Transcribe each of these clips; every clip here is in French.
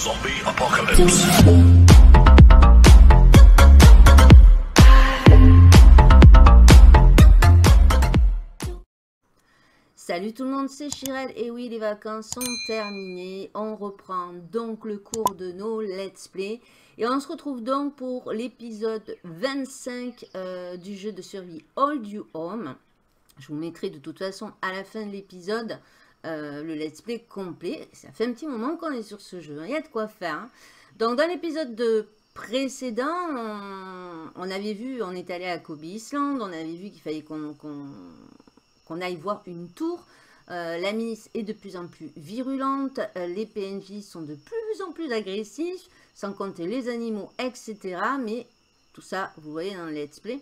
Zombie Apocalypse. Salut tout le monde, c'est Chirel et oui les vacances sont terminées. On reprend donc le cours de nos let's play et on se retrouve donc pour l'épisode 25 euh, du jeu de survie Hold You Home. Je vous mettrai de toute façon à la fin de l'épisode euh, le let's play complet. Ça fait un petit moment qu'on est sur ce jeu, hein. il y a de quoi faire. hein. Donc dans l'épisode de précédent, on, avait vu, on est allé à Kobe Island, on avait vu qu'il fallait qu'on aille voir une tour. Euh, la milice est de plus en plus virulente, euh, les PNJ sont de plus en plus agressifs, sans compter les animaux, etc. Mais tout ça, vous voyez dans le let's play.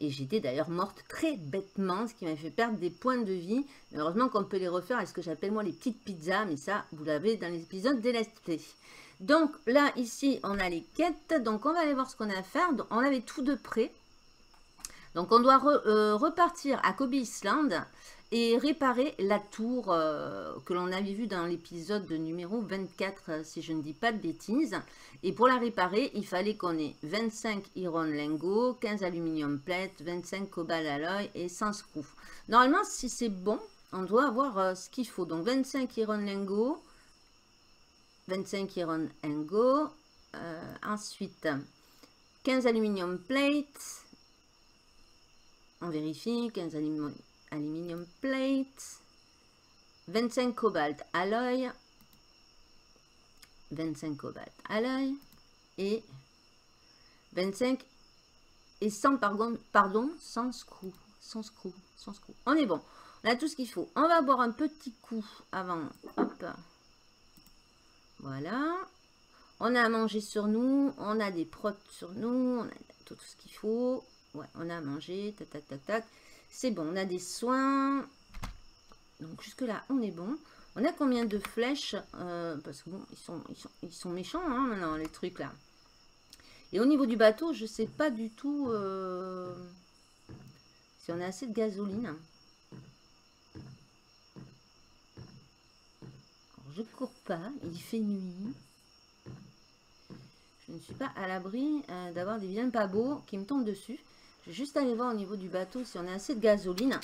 Et j'étais d'ailleurs morte très bêtement, ce qui m'a fait perdre des points de vie. Heureusement qu'on peut les refaire à ce que j'appelle moi les petites pizzas, mais ça, vous l'avez dans les épisodes des let's. Donc là, ici, on a les quêtes. Donc on va aller voir ce qu'on a à faire. On avait tout de près. Donc on doit euh, repartir à Kobe Island et réparer la tour euh, que l'on avait vue dans l'épisode numéro 24, euh, si je ne dis pas de bêtises. Et pour la réparer, il fallait qu'on ait 25 iron lingots, 15 aluminium plates, 25 cobalt alloy et 100 screws. Normalement, si c'est bon, on doit avoir euh, ce qu'il faut. Donc 25 iron lingots, 25 iron lingots, ensuite 15 aluminium plates, on vérifie, 15 aluminium, aluminium plates, 25 cobalt alloy, 25 cobalt alloy et 25 et 100 pardon, pardon 100 screws, 100 screws, 100 screws. On est bon, on a tout ce qu'il faut. On va boire un petit coup avant, voilà. On a à manger sur nous, on a des protes sur nous, on a tout ce qu'il faut. Ouais, on a à manger, tac, tac, tac, tac. C'est bon, on a des soins. Donc jusque-là, on est bon. On a combien de flèches Euh, Parce que bon, ils sont, méchants, hein, maintenant, les trucs là. Et au niveau du bateau, je sais pas du tout euh, si on a assez de gasoline. Je cours pas, il fait nuit. Je ne suis pas à l'abri euh, d'avoir des biens pas beaux qui me tombent dessus. Je vais juste aller voir au niveau du bateau si on a assez de gasoline.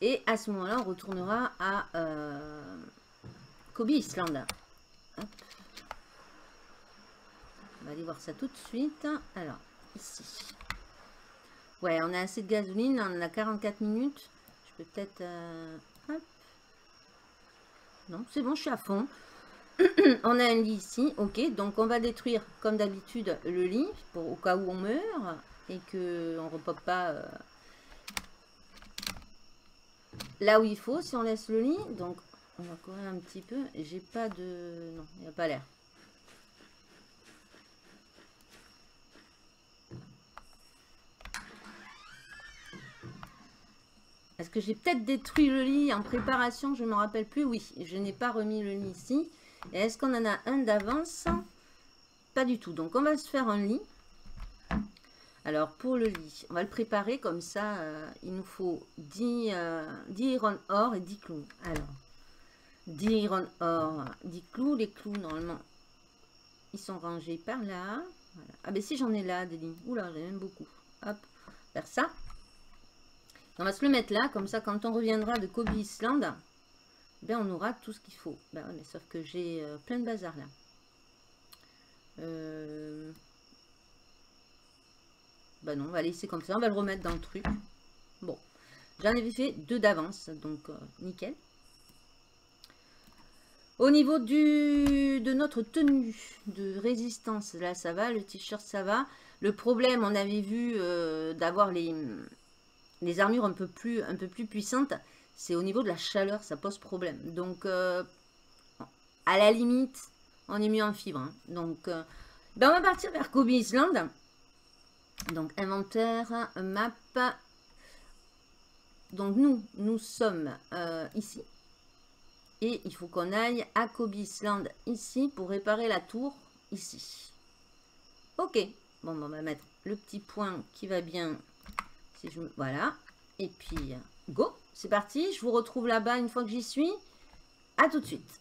Et à ce moment-là, on retournera à euh, Kobe Island. On va aller voir ça tout de suite. Alors, ici. Ouais, on a assez de gasoline. On a 44 minutes. Je peux peut-être... euh. Non, c'est bon, je suis à fond. on a un lit ici, ok. Donc on va détruire, comme d'habitude, le lit, pour, au cas où on meurt, et que on repop pas euh, là où il faut, si on laisse le lit. Donc on va courir un petit peu. J'ai pas de... Non, il n'y a pas l'air. Est-ce que j'ai peut-être détruit le lit en préparation? Je ne me rappelle plus. Oui, je n'ai pas remis le lit ici. Est-ce qu'on en a un d'avance? Pas du tout. Donc, on va se faire un lit. Alors, pour le lit, on va le préparer comme ça. euh, il nous faut 10, euh, 10 iron or et 10 clous. Alors, 10 iron or, 10 clous. Les clous, normalement, ils sont rangés par là. Ah, ben si, j'en ai là des lignes. Oula, j'ai même beaucoup. Hop, faire ça. On va se le mettre là, comme ça, quand on reviendra de Kobe Island, ben, on aura tout ce qu'il faut. Ben mais sauf que j'ai euh, plein de bazar là. Euh... Ben non, on va laisser comme ça. On va le remettre dans le truc. Bon, j'en avais fait deux d'avance, donc euh, nickel. Au niveau du, de notre tenue de résistance, là ça va, le t-shirt ça va. Le problème, on avait vu euh, d'avoir les, les armures un peu plus, un peu plus puissantes, c'est au niveau de la chaleur, ça pose problème. Donc, euh, à la limite, on est mieux en fibre. hein. Donc, ben on va partir vers Kobe Island. Donc, inventaire, map. Donc, nous, nous sommes euh, ici. Et il faut qu'on aille à Kobe Island ici pour réparer la tour ici. Ok. Bon, on va mettre le petit point qui va bien. Si je... Voilà. Et puis, go. C'est parti. Je vous retrouve là-bas une fois que j'y suis. À tout de suite.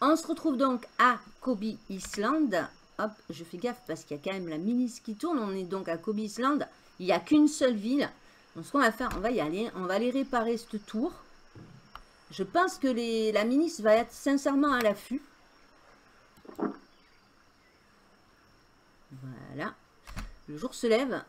On se retrouve donc à Kobe Island. Hop, je fais gaffe parce qu'il y a quand même la milice qui tourne. On est donc à Kobe Island. Il n'y a qu'une seule ville. Donc ce qu'on va faire, on va y aller. On va aller réparer cette tour. Je pense que la milice va être sincèrement à l'affût. Voilà. Le jour se lève.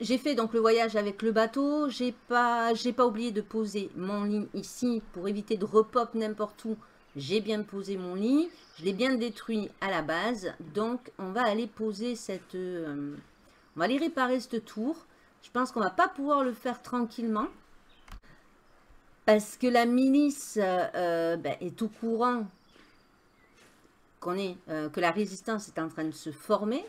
J'ai fait donc le voyage avec le bateau. J'ai pas, pas oublié de poser mon lit ici pour éviter de repop n'importe où. J'ai bien posé mon lit. Je l'ai bien détruit à la base. Donc, on va aller poser cette... Euh, on va aller réparer cette tour. Je pense qu'on va pas pouvoir le faire tranquillement. Parce que la milice euh, ben, est au courant qu'on est, euh, que la résistance est en train de se former.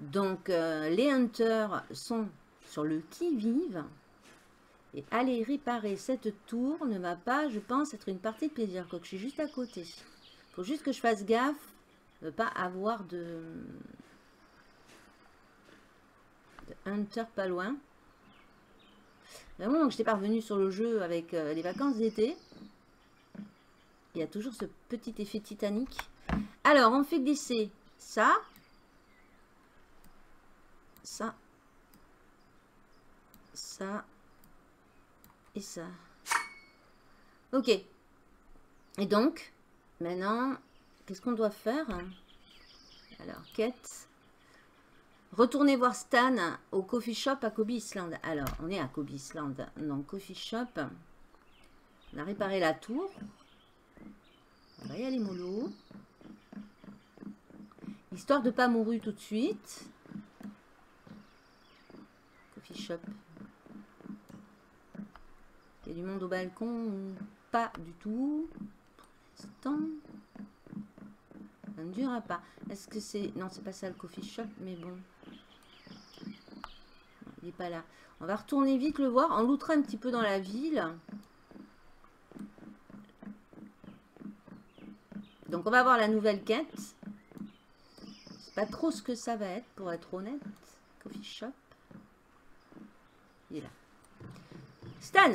Donc, les hunters sont sur le qui-vive. Et aller réparer cette tour ne va pas, je pense, être une partie de plaisir. Quoique je suis juste à côté. Faut juste que je fasse gaffe de ne pas avoir de... Hunter pas loin. Vraiment, que j'étais parvenu sur le jeu avec euh, les vacances d'été. Il y a toujours ce petit effet titanique. Alors, on fait glisser ça. Ça ça et ça. Ok. Et donc, maintenant, qu'est-ce qu'on doit faire? Alors, quête. Retournez voir Stan au coffee shop à Kobe Island. Alors, on est à Kobe Island. Donc, coffee shop. On a réparé la tour. On va y aller mollo. Histoire de pas mourir tout de suite. Coffee shop. Il y a du monde au balcon Pas du tout. Ça ne durera pas. Est-ce que c'est... Non, c'est pas ça le coffee shop, mais bon. Il n'est pas là. On va retourner vite le voir. On lootera un petit peu dans la ville. Donc, on va voir la nouvelle quête. C'est pas trop ce que ça va être, pour être honnête. Coffee shop. Il est là. Stan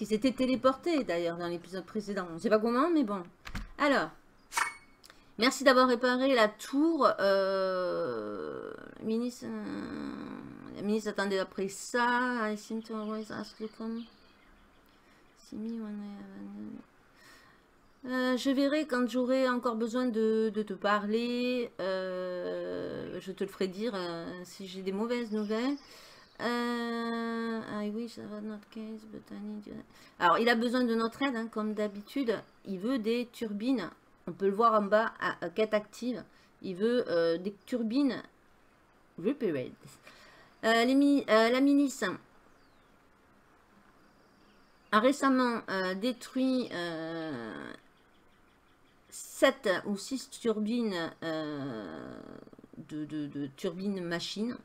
qui s'était téléporté d'ailleurs dans l'épisode précédent. On ne sait pas comment, mais bon. Alors, merci d'avoir réparé la tour. Euh, la ministre, euh, ministre attendait après ça. I seem to always ask I je verrai quand j'aurai encore besoin de, te parler. Euh, je te le ferai dire si j'ai des mauvaises nouvelles. Euh, need Alors, il a besoin de notre aide, hein, comme d'habitude. Il veut des turbines. On peut le voir en bas, à, quête active. Il veut euh, des turbines repaired. Euh, la milice a récemment détruit 7 ou 6 turbines de, de, turbines machines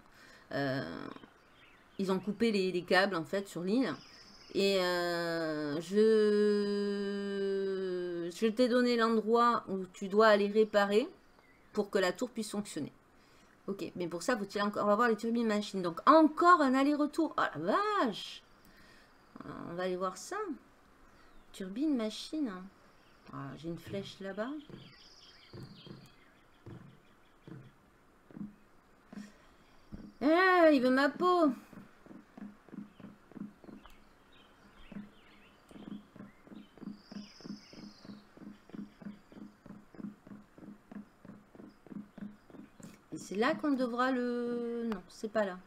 ils ont coupé les, câbles en fait sur l'île. Et euh, je, je t'ai donné l'endroit où tu dois aller réparer pour que la tour puisse fonctionner. Ok, mais pour ça, faut-il encore avoir les turbines machines. Donc, encore un aller-retour. Oh la vache On va aller voir ça. Turbine machine. Ah, j'ai une flèche là-bas. Ah, il veut ma peau c'est là qu'on devra le... Non, c'est pas là.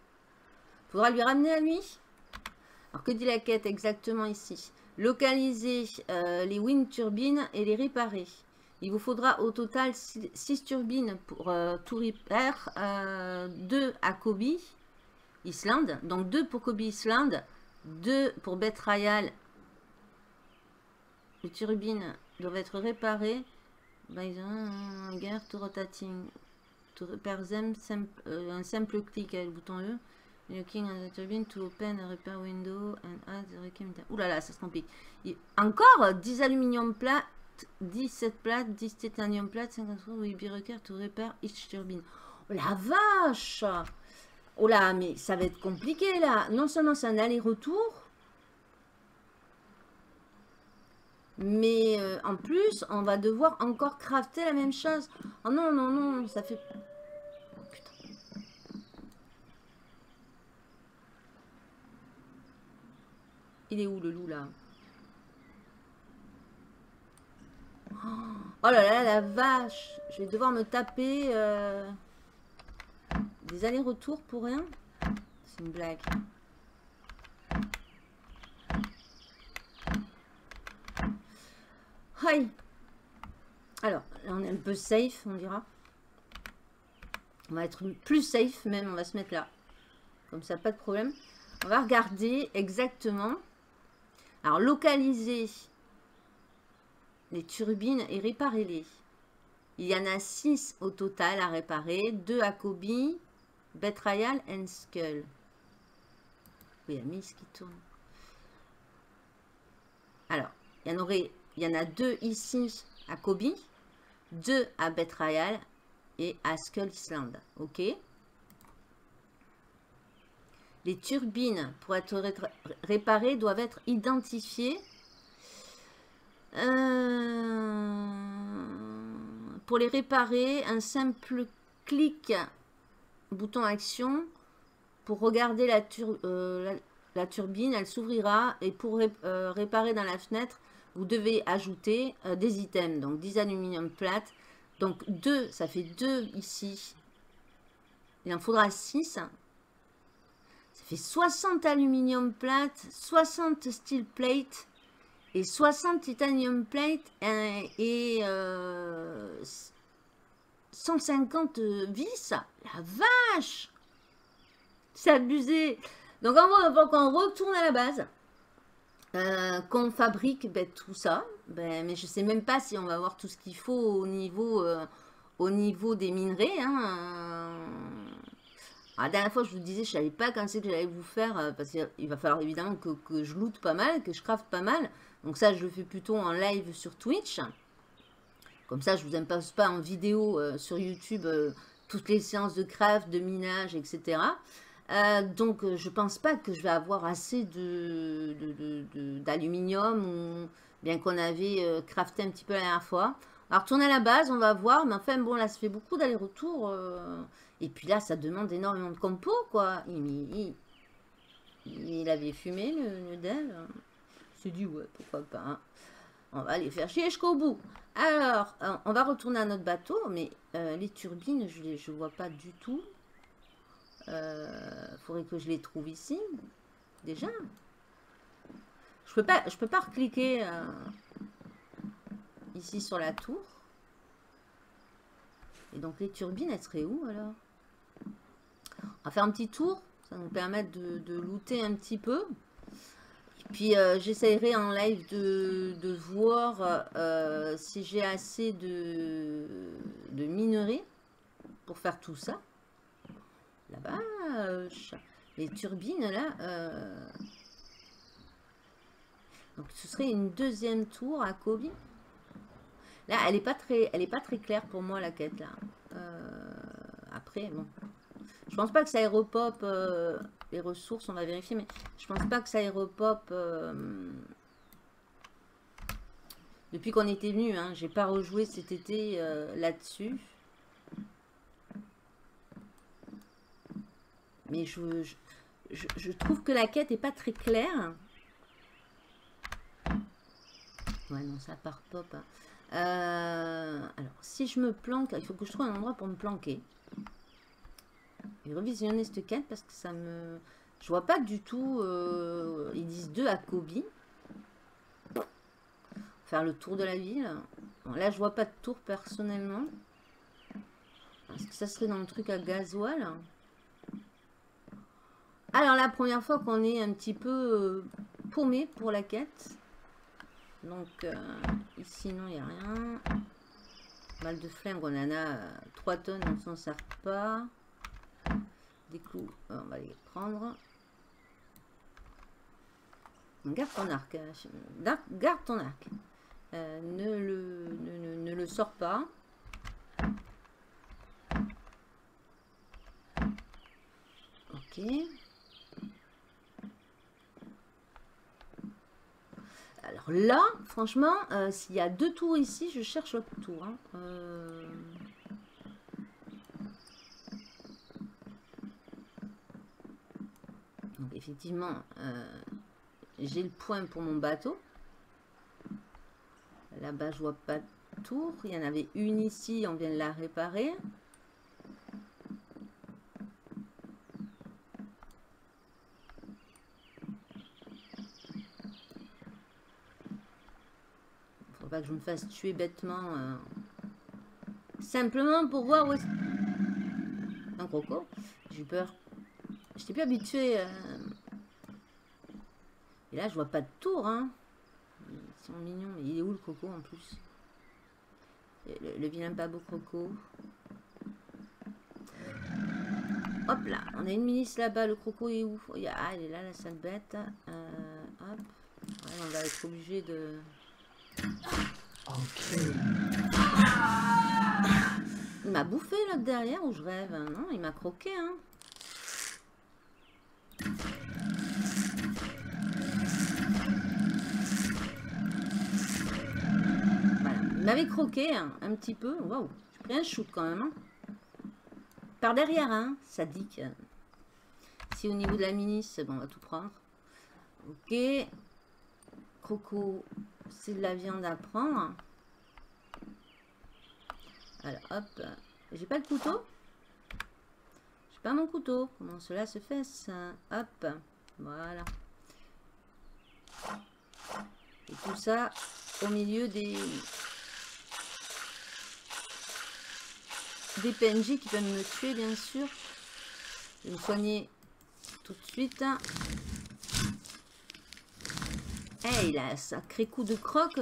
Faudra lui ramener à lui. Alors, que dit la quête exactement ici? Localiser euh, les wind turbines et les réparer. Il vous faudra au total 6 turbines pour euh, tout repair, 2 euh, à Kobe Island, donc 2 pour Kobe Island, 2 pour Bet Royal. Les turbines doivent être réparées. Guerre to rotating par simple, euh, un simple clic avec le bouton E. Looking the turbine to open a repair window and add the Ouh là là, ça se complique. encore 10 aluminium plates, 17 plates, 10 titanium plates, 53 will be required to repair each turbine. Oh la vache Oh là, mais ça va être compliqué là. Non seulement c'est un aller-retour, Mais euh, en plus, on va devoir encore crafter la même chose. Oh non, non, non, ça fait... Il est où le loup là? Oh là là, la vache Je vais devoir me taper euh, des allers-retours pour rien? C'est une blague. Hi. Alors, là, on est un peu safe, on dira. On va être plus safe même, on va se mettre là. Comme ça, pas de problème. On va regarder exactement. Alors, localiser les turbines et réparer-les. Il y en a 6 au total à réparer. 2 à Kobe, Betrayal and Skull. Oui, il y a Miss qui tourne. Alors, il y en aurait, il y en a deux ici à Kobe, deux à Betrayal et à Skull Island. Ok Les turbines, pour être réparées, doivent être identifiées. Euh, pour les réparer, un simple clic, bouton action, pour regarder la, euh, turbine, elle s'ouvrira. Et pour euh, réparer dans la fenêtre, vous devez ajouter des items, donc 10 aluminium plates, donc 2, ça fait 2 ici, il en faudra 6, ça fait 60 aluminium plates, 60 steel plates, et 60 titanium plate et, 150 euh, vis. La vache C'est abusé Donc en gros, faut qu'on retourne à la base. Euh, qu'on fabrique ben, tout ça. Ben, mais je sais même pas si on va avoir tout ce qu'il faut au niveau, euh, au niveau des minerais. Hein. La dernière fois, je vous disais, je savais pas quand c'est que j'allais vous faire, parce qu'il va falloir évidemment que, je loot pas mal, que je craft pas mal. Donc ça, je le fais plutôt en live sur Twitch. Comme ça, je ne vous impose pas en vidéo euh, sur YouTube euh, toutes les séances de craft, de minage, etc. Euh, donc, je pense pas que je vais avoir assez d'aluminium, bien qu'on avait crafté un petit peu la dernière fois. Alors, tourner à la base, on va voir. Mais enfin, bon, là, ça fait beaucoup d'aller-retour. Et puis là, ça demande énormément de compo, quoi. Il, avait fumé, le, le Dell s'est dit, ouais, pourquoi pas. Hein. On va aller faire chier jusqu'au bout. Alors, euh, on va retourner à notre bateau, mais euh, les turbines, je ne vois pas du tout. Il euh, faudrait que je les trouve ici, déjà. Je peux pas, je peux pas recliquer ici sur la tour. Et donc les turbines, elles seraient où alors? On va faire un petit tour, ça nous permet de, looter un petit peu. Puis euh, j'essaierai en live de, voir euh, si j'ai assez de, de minerais pour faire tout ça. Là-bas, les turbines là. Euh, donc ce serait une deuxième tour à Kobe. Là, elle n'est pas très, est pas très claire pour moi la quête là. après, bon, pense pas que ça aéropop les ressources, on va vérifier, mais je pense pas que ça aéropop euh, depuis qu'on était venu. Hein, J'ai pas rejoué cet été euh, là-dessus. Mais je, je, trouve que la quête est pas très claire. Ouais, non, ça part pop. Hein. Euh, alors, si je me planque, il faut que je trouve un endroit pour me planquer revisionner cette quête parce que ça me... Je vois pas du tout... Euh, ils disent deux à Kobe. Faire le tour de la ville. là, je vois pas de tour personnellement. Est-ce que ça serait dans le truc à gasoil Alors, la première fois qu'on est un petit peu euh, paumé pour la quête. Donc, euh, ici, non, il n'y a rien. Mal de flingue, on en a 3 tonnes, on s'en sert pas des clous, on va les prendre. Garde ton arc. Euh, garde ton arc. Euh, ne, le, ne, le sors pas. Ok. Alors là, franchement, euh, s'il y a deux tours ici, je cherche l'autre tour. Hein. Euh. Effectivement, j'ai le point pour mon bateau. Là-bas, je vois pas de tour. Il y en avait une ici, on vient de la réparer. Faut pas que je me fasse tuer bêtement. Euh. Simplement pour voir où est Un croco. J'ai peur. Je n'étais plus habitué. Euh. Et là, je vois pas de tour. Hein. Ils sont mignons. Mais il est où le croco en plus? Le, vilain beau croco. Hop là, on a une milice là-bas. Le croco est où? Ah, il est là, la sale bête. Euh, hop. on va être obligé de... Il m'a bouffé là derrière ou je rêve Non, il m'a croqué. Hein. M'avait croqué hein, un petit peu. Waouh, j'ai pris un shoot quand même. Hein. Par derrière, hein, sadique. Si au niveau de la milice, bon, on va tout prendre. Ok. Croco, c'est de la viande à prendre. Alors, hop. J'ai pas le couteau J'ai pas mon couteau. Comment cela se fait, ça? Hop. Voilà. Et tout ça au milieu des, des PNJ qui peuvent me tuer, bien sûr. Je vais me soigner tout de suite. Eh, il a un sacré coup de croque.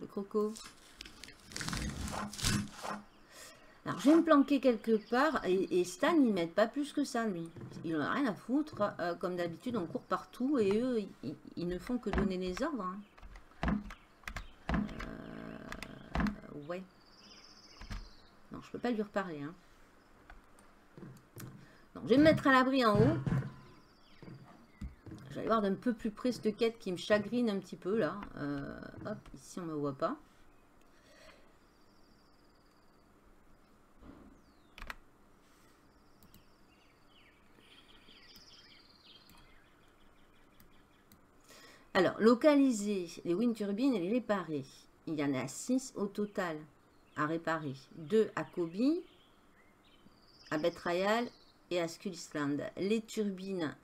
Le croco. Alors, je vais me planquer quelque part. Et, Stan, il m'aide pas plus que ça, lui. Il n'en a rien à foutre. Euh, comme d'habitude, on court partout. Et eux, ils, ne font que donner les ordres. Hein. Euh, ouais. Non, je peux pas lui reparler. Hein. je vais me mettre à l'abri en haut. Aller voir d'un peu plus près cette quête qui me chagrine un petit peu là. Euh, hop, ici on me voit pas. Alors, localiser les wind turbines et les réparer. Il y en a 6 au total à réparer. Deux à Kobe, à Betrayal et à Skullisland. Les turbines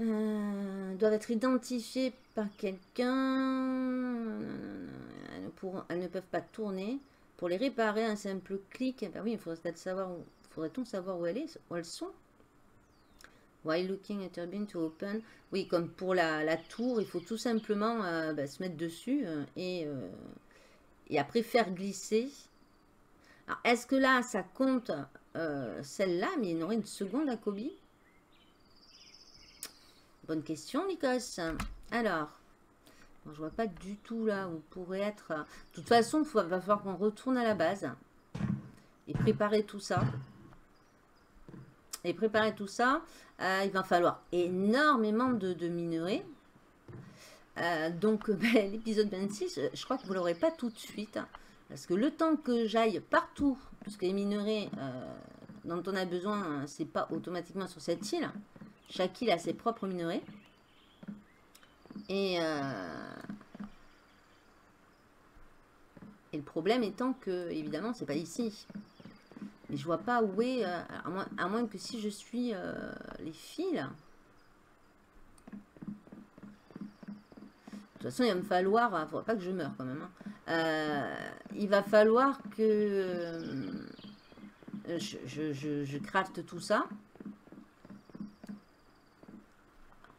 euh, doivent être identifiées par quelqu'un. Elles, ne peuvent pas tourner. Pour les réparer, un simple clic. Ben oui, il faudrait savoir où, faudrait-on savoir où elles sont? While looking at turbine to open. Oui, comme pour la, tour, il faut tout simplement euh, ben, se mettre dessus euh, et et après faire glisser. Alors, est-ce que là, ça compte euh, celle-là, mais il y aurait une seconde à Kobe? Bonne question, Nikos. Alors, je vois pas du tout là où pourrait être... De toute façon, il va falloir qu'on retourne à la base et préparer tout ça. Et préparer tout ça, euh, il va falloir énormément de, de minerais. Euh, donc ben, l'épisode 26, je crois que vous ne l'aurez pas tout de suite. Hein, parce que le temps que j'aille partout, puisque les minerais euh, dont on a besoin, hein, c'est pas automatiquement sur cette île. Chaque île a ses propres minerais. Et, euh, et le problème étant que, évidemment, c'est pas ici. Mais je vois pas où est, à moins, à, moins, que si je suis les fils, De toute façon, il va me falloir, il ne faudra pas que je meure quand même. Hein. Euh, il va falloir que euh, je, crafte tout ça.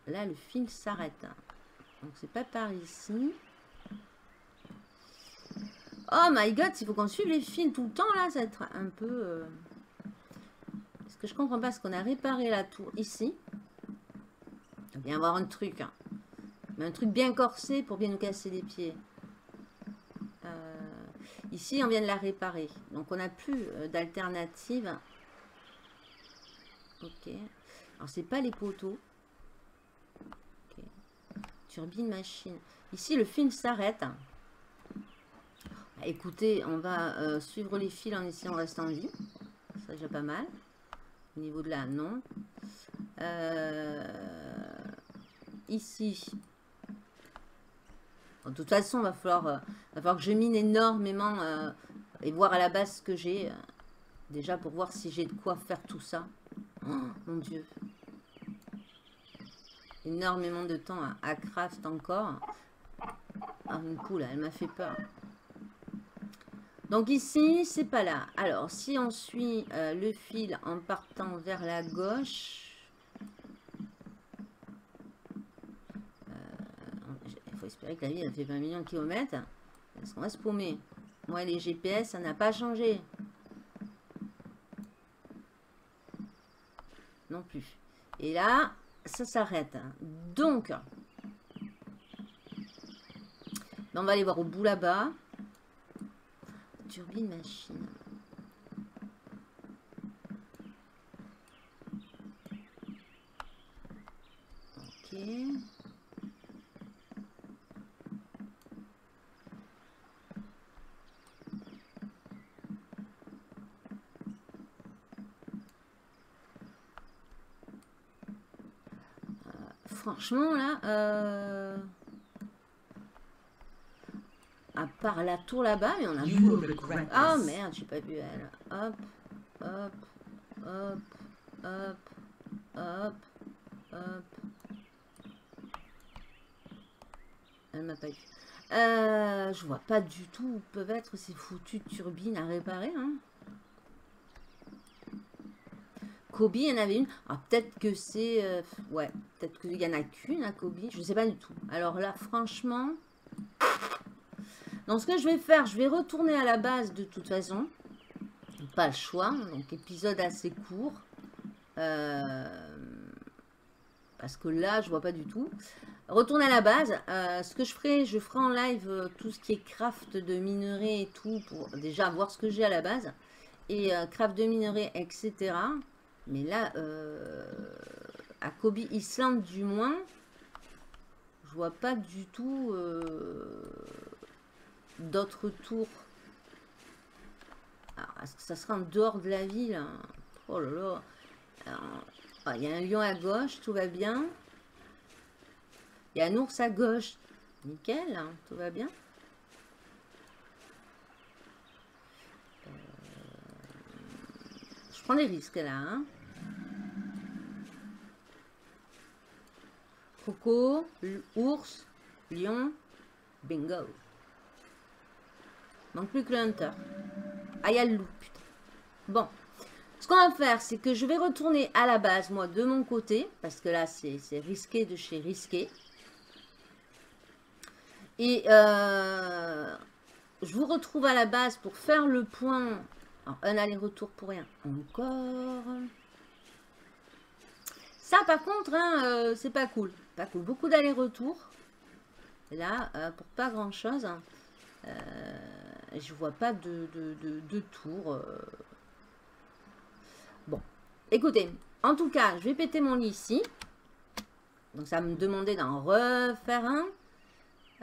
Là, le fil s'arrête. Donc, c'est pas par ici. Oh my god, il faut qu'on suive les fils tout le temps, là, ça va être un peu... Euh... Parce que je comprends pas, ce qu'on a réparé la tour ici. Il va bien avoir un truc, hein un truc bien corsé pour bien nous casser les pieds. Euh, ici, on vient de la réparer. Donc, on n'a plus euh, d'alternative. Ok. Alors, c'est pas les poteaux. Turbine machine. Ici, le film s'arrête. Écoutez, on va euh, suivre les fils en essayant de rester en vie. Ça, déjà pas mal. Au niveau de là, non. Ici. De toute façon, va falloir, euh, va falloir que je mine énormément et voir à la base ce que j'ai. déjà pour voir si j'ai de quoi faire tout ça. Oh, mon Dieu. Énormément de temps à, craft encore. Ah, une coup, elle m'a fait peur. Donc ici, c'est pas là. Alors, si on suit euh, le fil en partant vers la gauche, euh, il faut espérer que la ville a fait 20 millions de kilomètres. Est-ce qu'on va se paumer Moi, les GPS, ça n'a pas changé. Non plus. Et là, ça s'arrête. Donc, on va aller voir au bout là-bas. Turbine machine. Ok. Euh, franchement, là... Euh à part la tour là-bas, mais on a... Ah oh, merde, j'ai pas vu elle. Hop, hop, hop, hop, hop, hop. Elle m'a pas eu. Euh, je vois pas du tout où peuvent être ces foutues turbines à réparer. Hein. Kobe, il y en avait une. Ah, peut-être que c'est... Euh, ouais, peut-être qu'il y en a qu'une à Kobe. Je sais pas du tout. Alors là, franchement... Donc, ce que je vais faire, je vais retourner à la base de toute façon. Pas le choix. Donc, épisode assez court. Euh, parce que là, je vois pas du tout. Retourner à la base. Euh, ce que je ferai, je ferai en live euh, tout ce qui est craft de minerais et tout. Pour déjà voir ce que j'ai à la base. Et craft de minerais, etc. Mais là, à Kobe Island du moins, je vois pas du tout d'autres tours. Est-ce que ça sera en dehors de la ville hein? Oh là là. Ah, il y a un lion à gauche, tout va bien. Il y a un ours à gauche. Nickel, hein, tout va bien. Euh, je prends les risques là. Hein. Coco, ours, lion, bingo. Donc plus que le hunter. Ah, y a le loup. Bon. Ce qu'on va faire, c'est que je vais retourner à la base, moi, de mon côté. Parce que là, c'est risqué de chez risqué. Et euh, je vous retrouve à la base pour faire le point. un aller-retour pour rien. Encore. Ça, par contre, hein, euh, c'est pas cool. Pas cool. Beaucoup d'aller-retour. Là, euh, pour pas grand-chose. Hein. Je vois pas de, de, tour. Euh. Bon, écoutez, en tout cas, je vais péter mon lit ici. Donc ça me demandait d'en refaire un.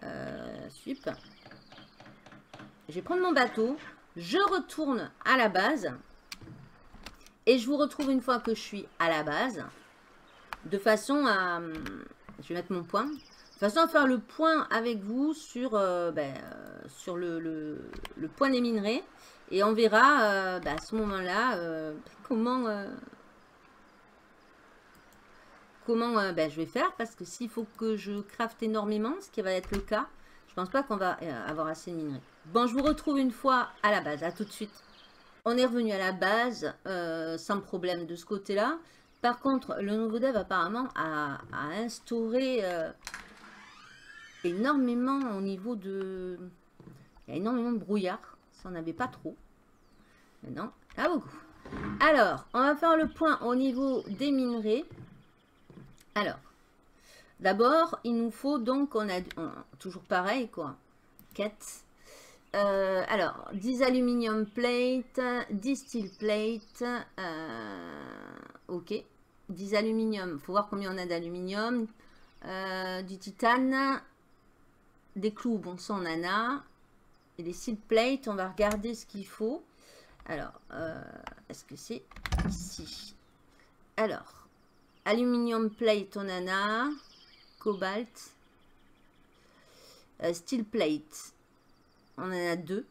Euh. Je vais prendre mon bateau. Je retourne à la base. Et je vous retrouve une fois que je suis à la base. De façon à... Je vais mettre mon point. De façon à faire le point avec vous sur, euh, ben, euh, sur le, le, point des minerais. Et on verra euh, ben, à ce moment-là comment, comment ben, je vais faire. Parce que s'il faut que je craft énormément, ce qui va être le cas, je pense pas qu'on va avoir assez de minerais. Bon, je vous retrouve une fois à la base. À tout de suite. On est revenu à la base sans problème de ce côté-là. Par contre, le nouveau dev apparemment a, instauré énormément au niveau de... Énormément de brouillard. Ça, on n'avait pas trop. Maintenant, à beaucoup. Alors, on va faire le point au niveau des minerais. Alors, d'abord, il nous faut donc, on a toujours pareil, quoi. Quête. Euh, alors, 10 aluminium plate, 10 steel plate. Euh, ok. 10 aluminium, faut voir combien on a d'aluminium. euh, du titane, des clous, bon ça on en a, et les seed plates, on va regarder ce qu'il faut. Alors, euh, est-ce que c'est ici? Alors, aluminium plate, on en a, cobalt, steel plate, on en a deux.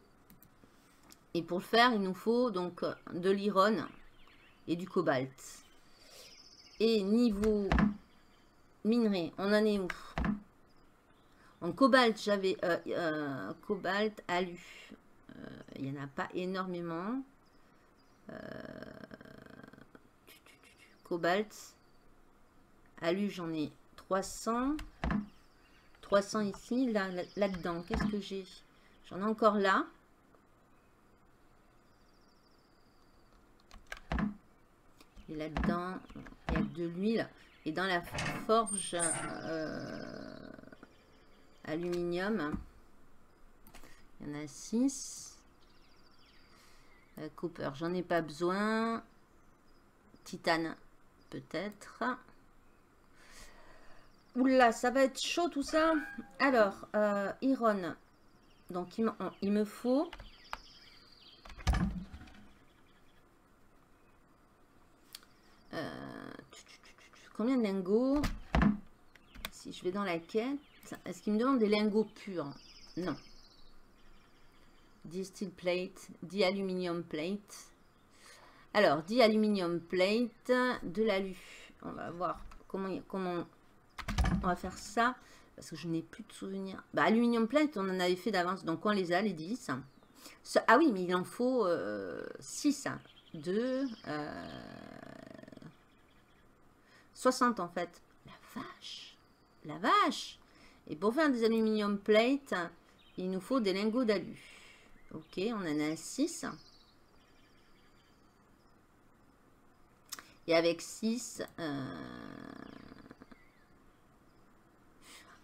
Et pour le faire, il nous faut donc de l'iron et du cobalt. Et niveau minerai, on en est où? En cobalt, j'avais euh, euh, cobalt, alu. Euh, il n'y en a pas énormément. cobalt, alu, j'en ai 300. 300 ici, là, là-dedans. Qu'est-ce que j'ai? J'en ai encore là. Et là-dedans, de l'huile. Et dans la forge euh, aluminium, il y en a 6. Euh, copper, j'en ai pas besoin. Titane, peut-être. Oula, ça va être chaud tout ça. Alors, euh, Iron. Donc, il me faut Combien de lingots Si je vais dans la quête, est-ce qu'il me demande des lingots purs? Non. 10 steel plate, 10 aluminium plate. Alors, 10 aluminium plate, de l'alu. On va voir comment, comment on va faire ça. Parce que je n'ai plus de souvenirs. Bah, aluminium plate, on en avait fait d'avance. Donc, on les a, les 10. ah oui, mais il en faut 6. 2, 60 en fait. La vache La vache Et pour faire des aluminium plates, il nous faut des lingots d'alu. Ok, on en a 6. Et avec 6... Euh,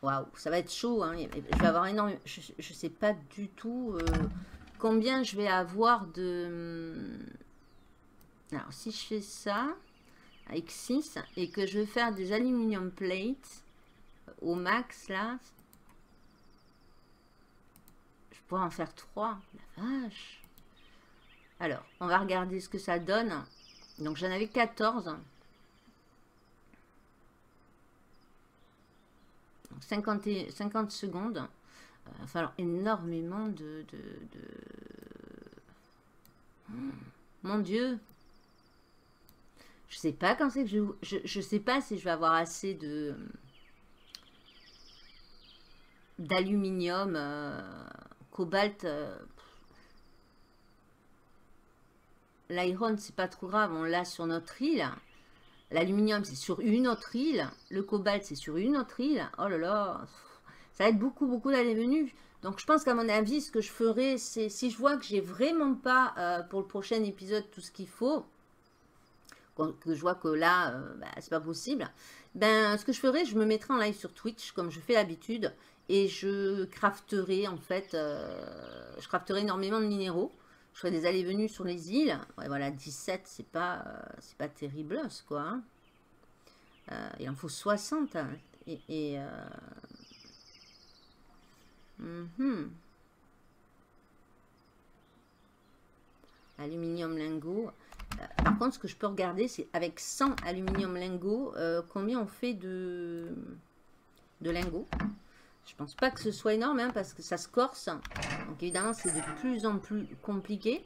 waouh, ça va être chaud. Hein. Je vais avoir énormément... Je ne sais pas du tout euh, combien je vais avoir de... Alors, si je fais ça avec 6 et que je vais faire des aluminium plates au max là. Je pourrais en faire 3 la vache. Alors on va regarder ce que ça donne. Donc j'en avais 14 50, 50 secondes. Il va falloir énormément de, de... mon dieu je sais pas quand c'est que je, je, sais pas si je vais avoir assez de d'aluminium, euh, cobalt. Euh, L'iron, c'est pas trop grave, on l'a sur notre île. L'aluminium, c'est sur une autre île. Le cobalt, c'est sur une autre île. Oh là là, ça va être beaucoup, beaucoup d'aller venus. Donc, je pense qu'à mon avis, ce que je ferai, c'est si je vois que j'ai vraiment pas euh, pour le prochain épisode tout ce qu'il faut, que je vois que là, euh, bah, c'est pas possible, ben, ce que je ferai, je me mettrai en live sur Twitch, comme je fais l'habitude, et je crafterai, en fait, euh, je crafterai énormément de minéraux. Je ferai des allées-venues sur les îles. voilà, 17, c'est pas, euh, c'est pas terrible, quoi. Hein. il en faut 60. Hein. et, mhm. Aluminium lingot. Par contre, ce que je peux regarder, c'est avec 100 aluminium lingots, euh, combien on fait de, de lingots. Je pense pas que ce soit énorme, hein, parce que ça se corse. Donc évidemment, c'est de plus en plus compliqué.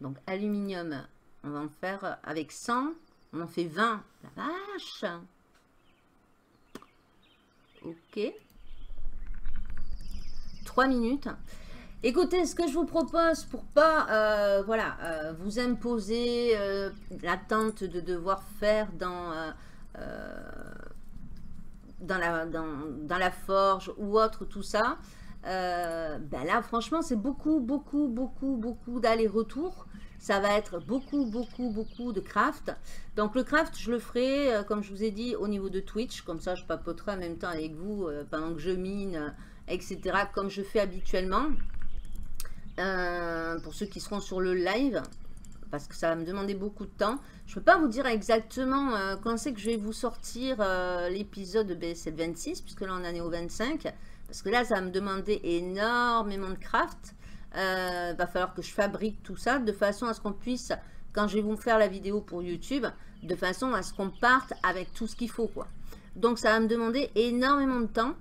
Donc aluminium, on va en faire avec 100. On en fait 20. La vache Ok. 3 minutes. Écoutez, ce que je vous propose pour pas euh, voilà, euh, vous imposer euh, l'attente de devoir faire dans, dans, la, dans, la forge ou autre, tout ça, ben là, franchement, c'est beaucoup, beaucoup, beaucoup, beaucoup d'aller-retour. Ça va être beaucoup, beaucoup, beaucoup de craft. Donc le craft, je le ferai, comme je vous ai dit, au niveau de Twitch. Comme ça, je papoterai en même temps avec vous pendant que je mine, etc. Comme je fais habituellement. Euh, pour ceux qui seront sur le live, parce que ça va me demander beaucoup de temps. Je ne peux pas vous dire exactement euh, quand c'est que je vais vous sortir euh, l'épisode de BSL 26, puisque là on en est au 25. Parce que là, ça va me demander énormément de craft. Va falloir que je fabrique tout ça de façon à ce qu'on puisse, quand je vais vous faire la vidéo pour YouTube, de façon à ce qu'on parte avec tout ce qu'il faut. quoi. Donc ça va me demander énormément de temps.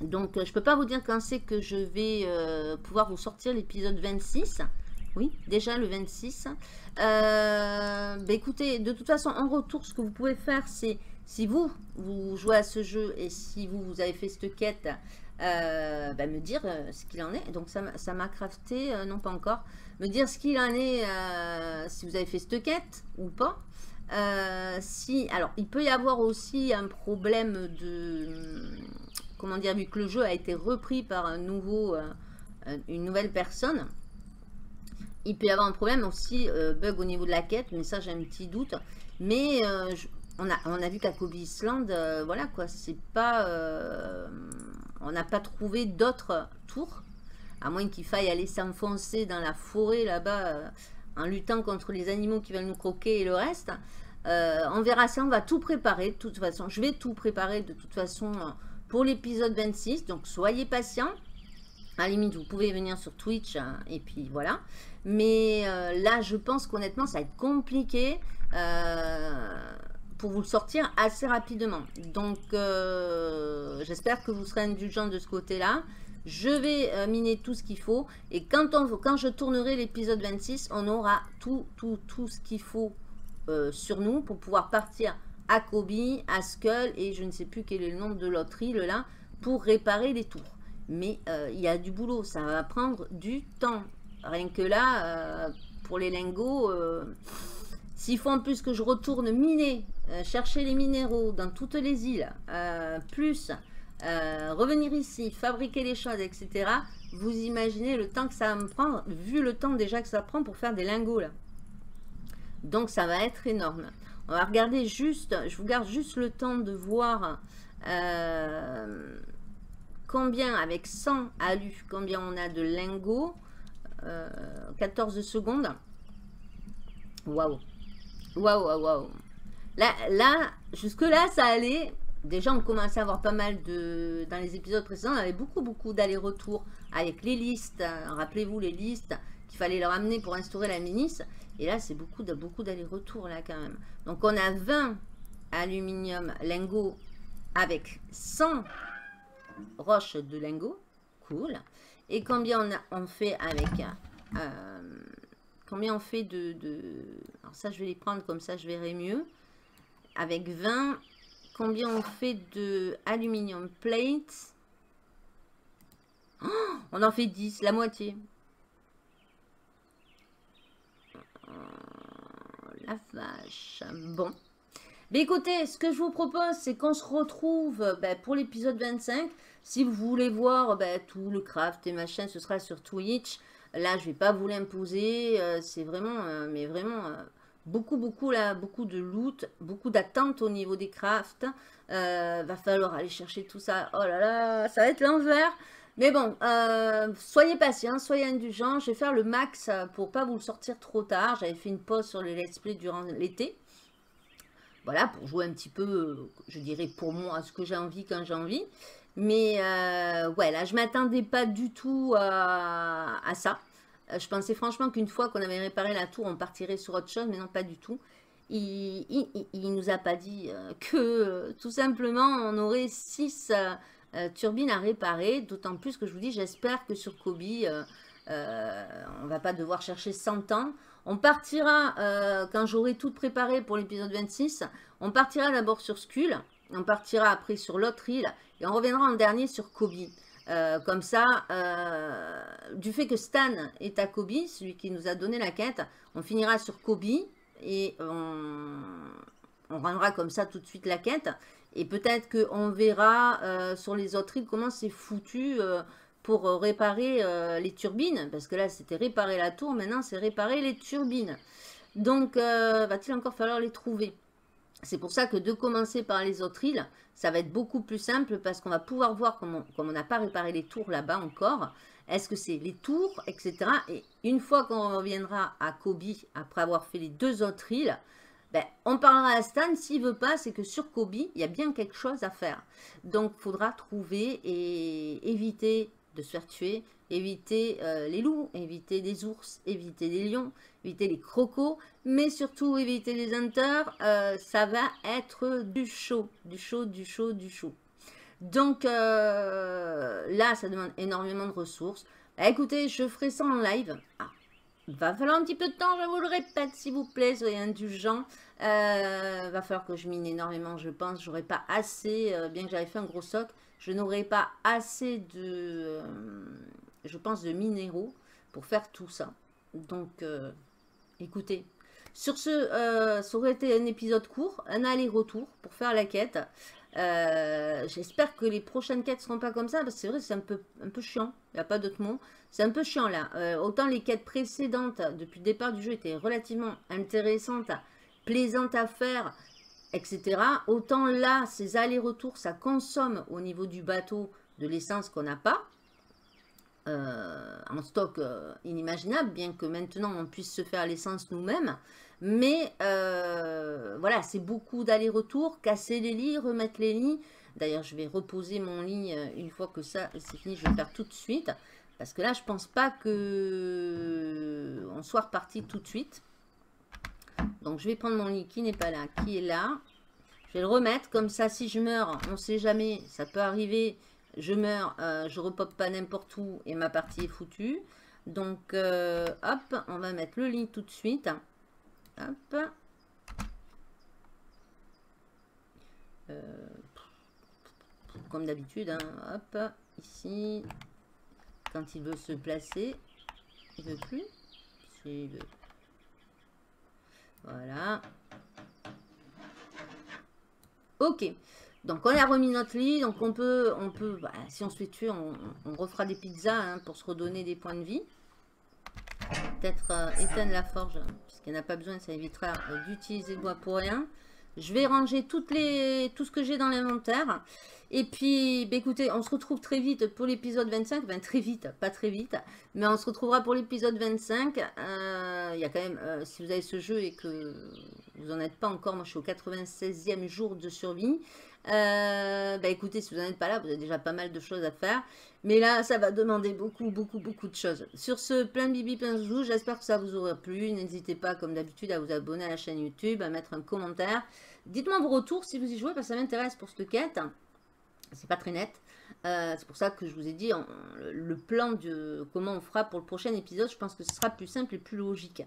Donc je ne peux pas vous dire quand c'est que je vais pouvoir vous sortir l'épisode 26. Oui, déjà le 26. Euh, bah, écoutez, de toute façon, en retour, ce que vous pouvez faire, c'est si vous, vous jouez à ce jeu et si vous, vous avez fait cette quête, euh, bah, me dire euh, ce qu'il en est. Donc ça m'a crafté, non pas encore, me dire ce qu'il en est, si vous avez fait cette quête ou pas. si, alors, il peut y avoir aussi un problème de, comment dire, vu que le jeu a été repris par un nouveau, une nouvelle personne, il peut y avoir un problème aussi, euh, bug au niveau de la quête, mais ça j'ai un petit doute. Mais euh, on, a, on a vu qu'à Kobe Island, euh, voilà quoi, c'est pas... on n'a pas trouvé d'autres tours, à moins qu'il faille aller s'enfoncer dans la forêt là-bas, en luttant contre les animaux qui veulent nous croquer et le reste. on verra ça, on va tout préparer de toute façon. Je vais tout préparer de toute façon pour l'épisode 26, donc soyez patients. À la limite, vous pouvez venir sur Twitch hein, et puis voilà. Mais euh, là, je pense qu'honnêtement, ça va être compliqué euh, pour vous le sortir assez rapidement. Donc, euh, j'espère que vous serez indulgent de ce côté-là. Je vais miner tout ce qu'il faut. Et quand, on, quand je tournerai l'épisode 26, on aura tout, tout, tout ce qu'il faut sur nous pour pouvoir partir à Kobe, à Skull et je ne sais plus quel est le nom de l'autre île là pour réparer les tours. Mais il y a du boulot, ça va prendre du temps. Rien que là, euh, pour les lingots, euh, s'il faut en plus que je retourne miner, euh, chercher les minéraux dans toutes les îles, plus revenir ici, fabriquer les choses, etc., vous imaginez le temps que ça va me prendre, vu le temps déjà que ça prend pour faire des lingots là. Donc ça va être énorme. On va regarder juste, je vous garde juste le temps de voir combien avec 100 alu, combien on a de lingots. 14 euh, secondes. Waouh. Waouh, waouh. Là, là jusque-là, ça allait. Déjà, on commençait à avoir pas mal de... Dans les épisodes précédents, on avait beaucoup, beaucoup d'allers-retours avec les listes. Rappelez-vous les listes qu'il fallait leur amener pour instaurer la ministre. Et là, c'est beaucoup de beaucoup d'allers-retours, là, quand même. Donc, on a 20 aluminium lingots avec 100 roches de lingots. Cool. Et combien on, fait avec... Euh, combien on fait de, Alors ça, je vais les prendre comme ça, je verrai mieux. Avec 20, combien on fait de aluminium plate? Oh, On en fait 10, la moitié. Oh, la vache. Bon. Mais écoutez, ce que je vous propose, c'est qu'on se retrouve ben, pour l'épisode 25. Si vous voulez voir ben, tout le craft et machin, ce sera sur Twitch. Là, je vais pas vous l'imposer. Euh, c'est vraiment, euh, mais vraiment, euh, beaucoup, beaucoup, là, beaucoup de loot, beaucoup d'attente au niveau des crafts. va falloir aller chercher tout ça. Oh là là, ça va être l'envers. Mais bon, soyez patient, soyez indulgents. Je vais faire le max pour pas vous le sortir trop tard. J'avais fait une pause sur le let's play durant l'été. Voilà, pour jouer un petit peu, je dirais, pour moi, ce que j'ai envie quand j'ai envie. Mais euh, ouais, là, je m'attendais pas du tout à, ça. Euh, je pensais franchement qu'une fois qu'on avait réparé la tour, on partirait sur autre chose, mais non, pas du tout. Il, il, nous a pas dit euh, que tout simplement on aurait 6 turbines à réparer. D'autant plus que je vous dis, j'espère que sur Kobe, on va pas devoir chercher 100 ans. On partira, quand j'aurai tout préparé pour l'épisode 26, on partira d'abord sur Skull. On partira après sur l'autre île et on reviendra en dernier sur Kobe. Euh, comme ça, euh, du fait que Stan est à Kobe, celui qui nous a donné la quête, on finira sur Kobe et on, rendra comme ça tout de suite la quête. Et peut-être qu'on verra euh, sur les autres îles comment c'est foutu pour réparer les turbines. Parce que là, c'était réparer la tour, maintenant c'est réparer les turbines. Donc, va-t-il encore falloir les trouver? C'est pour ça que de commencer par les autres îles, ça va être beaucoup plus simple parce qu'on va pouvoir voir, comme on n'a pas réparé les tours là-bas encore, Est-ce que c'est les tours, etc. Et une fois qu'on reviendra à Kobe, après avoir fait les deux autres îles, ben, on parlera à Stan. S'il veut pas, c'est que sur Kobe, il y a bien quelque chose à faire. Donc, il faudra trouver et éviter de se faire tuer, éviter euh, les loups, éviter les ours, éviter les lions, éviter les crocos, mais surtout éviter les hunters. Euh, ça va être du chaud, du chaud, du chaud, du chaud. Donc euh, là, ça demande énormément de ressources. Écoutez, je ferai ça en live. Ah, va falloir un petit peu de temps, je vous le répète, s'il vous plaît, soyez indulgents. Euh, va falloir que je mine énormément, je pense. J'aurai pas assez, bien que j'avais fait un gros soc, je n'aurai pas assez de, je pense, de minéraux pour faire tout ça. Donc, écoutez, sur ce, euh, ça aurait été un épisode court, un aller-retour pour faire la quête. Euh, j'espère que les prochaines quêtes seront pas comme ça, parce que c'est vrai c'est un peu, un peu chiant, il n'y a pas d'autre mot. C'est un peu chiant là. Euh, autant les quêtes précédentes, depuis le départ du jeu, étaient relativement intéressantes, plaisantes à faire, etc. Autant là, ces allers-retours, ça consomme au niveau du bateau de l'essence qu'on n'a pas. Euh, en stock inimaginable, bien que maintenant on puisse se faire l'essence nous-mêmes. Mais euh, voilà, c'est beaucoup d'aller-retour, casser les lits, remettre les lits. D'ailleurs, je vais reposer mon lit une fois que ça c'est fini, je vais faire tout de suite. Parce que là, je pense pas que on soit reparti tout de suite. Donc, je vais prendre mon lit qui n'est pas là, qui est là. Je vais le remettre, comme ça, si je meurs, on ne sait jamais, ça peut arriver je meurs, euh, je repop pas n'importe où et ma partie est foutue. Donc, euh, hop, on va mettre le lit tout de suite. Euh, comme d'habitude, hein. hop, ici. Quand il veut se placer, il veut plus. Voilà. Ok. Donc on a remis notre lit, donc on peut, on peut bah, si on se fait tuer, on, refera des pizzas hein, pour se redonner des points de vie. Peut-être euh, éteindre la forge, puisqu'il n'a pas besoin, ça évitera euh, d'utiliser le bois pour rien. Je vais ranger tout ce que j'ai dans l'inventaire. Et puis, bah, écoutez, on se retrouve très vite pour l'épisode 25. Enfin, très vite, pas très vite. Mais on se retrouvera pour l'épisode 25. Euh, il y a quand même, si vous avez ce jeu et que vous n'en êtes pas encore, moi je suis au 96e jour de survie. Euh, bah écoutez, si vous n'en êtes pas là, vous avez déjà pas mal de choses à faire. Mais là, ça va demander beaucoup, beaucoup, beaucoup de choses. Sur ce, plein de bibi, plein de j'espère que ça vous aura plu. N'hésitez pas, comme d'habitude, à vous abonner à la chaîne YouTube, à mettre un commentaire. Dites-moi vos retours si vous y jouez, parce que ça m'intéresse pour cette quête. C'est pas très net. Euh, c'est pour ça que je vous ai dit le plan de comment on fera pour le prochain épisode. Je pense que ce sera plus simple et plus logique.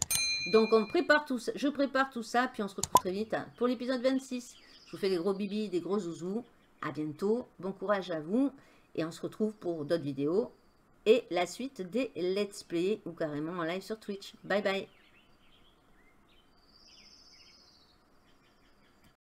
Donc on prépare tout ça, je prépare tout ça, puis on se retrouve très vite pour l'épisode 26. Je vous fais des gros bibis, des gros zouzous. À bientôt. Bon courage à vous. Et on se retrouve pour d'autres vidéos. Et la suite des let's play ou carrément en live sur Twitch. Bye bye.